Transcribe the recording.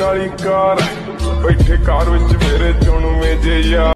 ਕਾਲੀ ਕਾਰ ਬੈਠੇ ਕਾਰ ਵਿੱਚ ਮੇਰੇ ਚੁਣਵੇਂ ਜੇ ਯਾਰ।